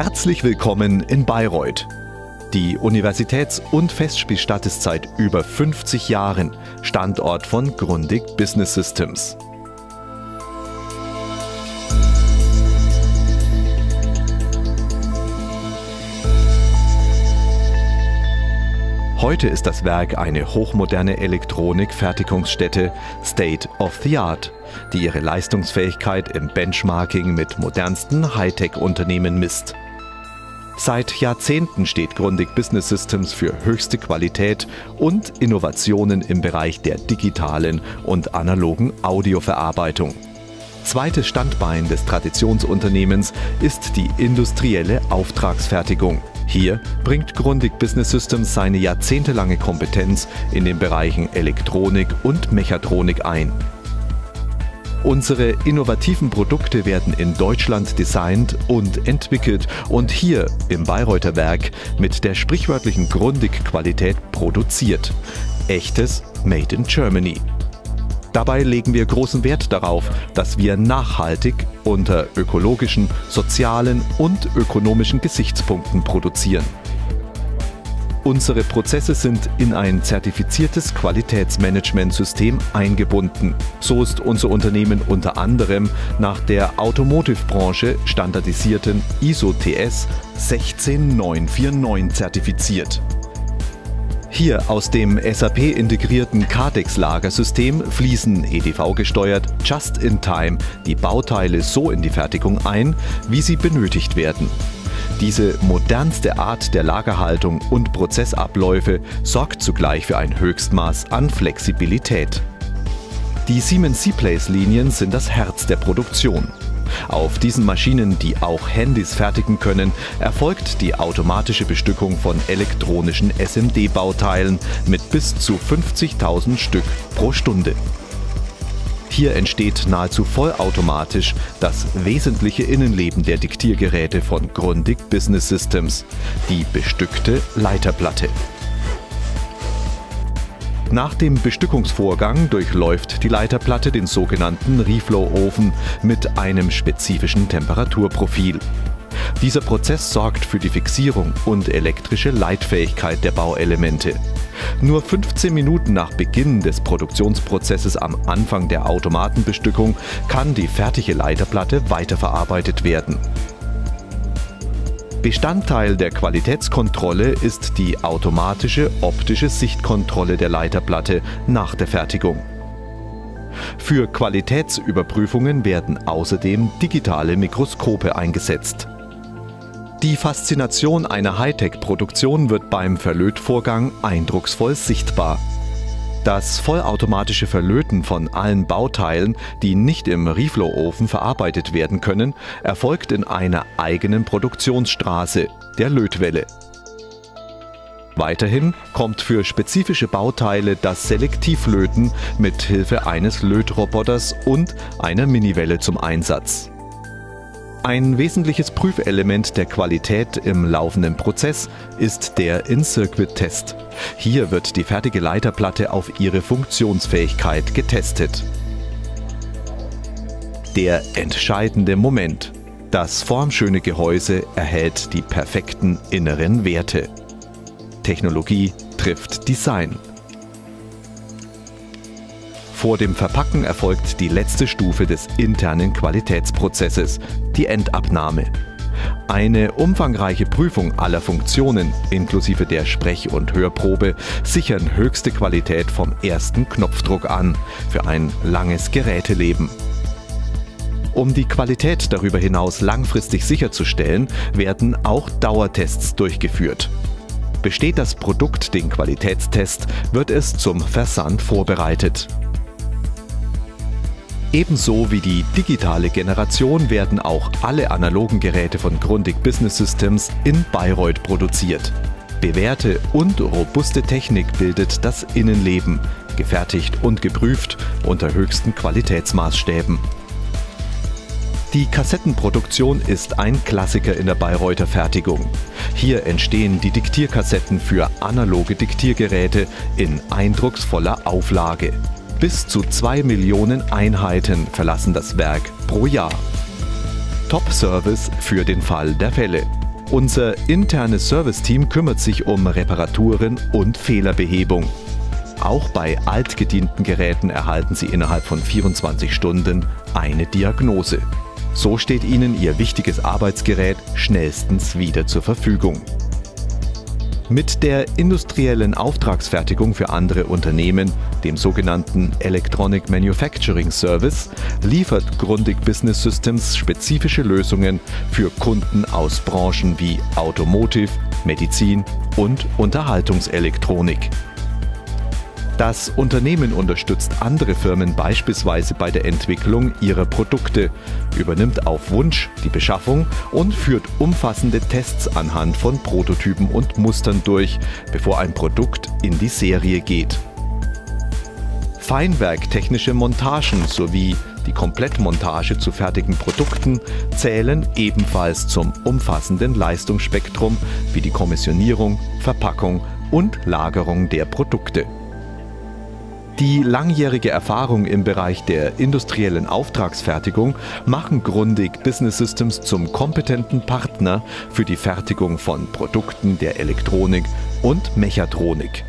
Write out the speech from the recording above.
Herzlich willkommen in Bayreuth. Die Universitäts- und Festspielstadt ist seit über 50 Jahren Standort von Grundig Business Systems. Heute ist das Werk eine hochmoderne Elektronik-Fertigungsstätte State of the Art, die ihre Leistungsfähigkeit im Benchmarking mit modernsten Hightech-Unternehmen misst. Seit Jahrzehnten steht Grundig Business Systems für höchste Qualität und Innovationen im Bereich der digitalen und analogen Audioverarbeitung. Zweites Standbein des Traditionsunternehmens ist die industrielle Auftragsfertigung. Hier bringt Grundig Business Systems seine jahrzehntelange Kompetenz in den Bereichen Elektronik und Mechatronik ein. Unsere innovativen Produkte werden in Deutschland designt und entwickelt und hier im Bayreuther Werk mit der sprichwörtlichen Grundig-Qualität produziert. Echtes Made in Germany. Dabei legen wir großen Wert darauf, dass wir nachhaltig unter ökologischen, sozialen und ökonomischen Gesichtspunkten produzieren. Unsere Prozesse sind in ein zertifiziertes Qualitätsmanagementsystem eingebunden. So ist unser Unternehmen unter anderem nach der Automotive-Branche standardisierten ISO TS 16949 zertifiziert. Hier aus dem SAP integrierten Cardex-Lagersystem fließen EDV-gesteuert just in time die Bauteile so in die Fertigung ein, wie sie benötigt werden. Diese modernste Art der Lagerhaltung und Prozessabläufe sorgt zugleich für ein Höchstmaß an Flexibilität. Die Siemens C-Place-Linien sind das Herz der Produktion. Auf diesen Maschinen, die auch Handys fertigen können, erfolgt die automatische Bestückung von elektronischen SMD-Bauteilen mit bis zu 50.000 Stück pro Stunde. Hier entsteht nahezu vollautomatisch das wesentliche Innenleben der Diktiergeräte von Grundig Business Systems, die bestückte Leiterplatte. Nach dem Bestückungsvorgang durchläuft die Leiterplatte den sogenannten Reflow-Ofen mit einem spezifischen Temperaturprofil. Dieser Prozess sorgt für die Fixierung und elektrische Leitfähigkeit der Bauelemente. Nur 15 Minuten nach Beginn des Produktionsprozesses am Anfang der Automatenbestückung kann die fertige Leiterplatte weiterverarbeitet werden. Bestandteil der Qualitätskontrolle ist die automatische optische Sichtkontrolle der Leiterplatte nach der Fertigung. Für Qualitätsüberprüfungen werden außerdem digitale Mikroskope eingesetzt. Die Faszination einer Hightech-Produktion wird beim Verlötvorgang eindrucksvoll sichtbar. Das vollautomatische Verlöten von allen Bauteilen, die nicht im Reflow-Ofen verarbeitet werden können, erfolgt in einer eigenen Produktionsstraße, der Lötwelle. Weiterhin kommt für spezifische Bauteile das Selektivlöten mit Hilfe eines Lötroboters und einer Miniwelle zum Einsatz. Ein wesentliches Prüfelement der Qualität im laufenden Prozess ist der In-Circuit-Test. Hier wird die fertige Leiterplatte auf ihre Funktionsfähigkeit getestet. Der entscheidende Moment. Das formschöne Gehäuse erhält die perfekten inneren Werte. Technologie trifft Design. Vor dem Verpacken erfolgt die letzte Stufe des internen Qualitätsprozesses, die Endabnahme. Eine umfangreiche Prüfung aller Funktionen inklusive der Sprech- und Hörprobe sichern höchste Qualität vom ersten Knopfdruck an für ein langes Geräteleben. Um die Qualität darüber hinaus langfristig sicherzustellen, werden auch Dauertests durchgeführt. Besteht das Produkt den Qualitätstest, wird es zum Versand vorbereitet. Ebenso wie die digitale Generation werden auch alle analogen Geräte von Grundig Business Systems in Bayreuth produziert. Bewährte und robuste Technik bildet das Innenleben, gefertigt und geprüft unter höchsten Qualitätsmaßstäben. Die Kassettenproduktion ist ein Klassiker in der Bayreuther Fertigung. Hier entstehen die Diktierkassetten für analoge Diktiergeräte in eindrucksvoller Auflage. Bis zu zwei Millionen Einheiten verlassen das Werk pro Jahr. Top-Service für den Fall der Fälle. Unser internes Serviceteam kümmert sich um Reparaturen und Fehlerbehebung. Auch bei altgedienten Geräten erhalten Sie innerhalb von 24 Stunden eine Diagnose. So steht Ihnen Ihr wichtiges Arbeitsgerät schnellstens wieder zur Verfügung. Mit der industriellen Auftragsfertigung für andere Unternehmen, dem sogenannten Electronic Manufacturing Service, liefert Grundig Business Systems spezifische Lösungen für Kunden aus Branchen wie Automotive, Medizin und Unterhaltungselektronik. Das Unternehmen unterstützt andere Firmen beispielsweise bei der Entwicklung ihrer Produkte, übernimmt auf Wunsch die Beschaffung und führt umfassende Tests anhand von Prototypen und Mustern durch, bevor ein Produkt in die Serie geht. Feinwerktechnische Montagen sowie die Komplettmontage zu fertigen Produkten zählen ebenfalls zum umfassenden Leistungsspektrum wie die Kommissionierung, Verpackung und Lagerung der Produkte. Die langjährige Erfahrung im Bereich der industriellen Auftragsfertigung machen Grundig Business Systems zum kompetenten Partner für die Fertigung von Produkten der Elektronik und Mechatronik.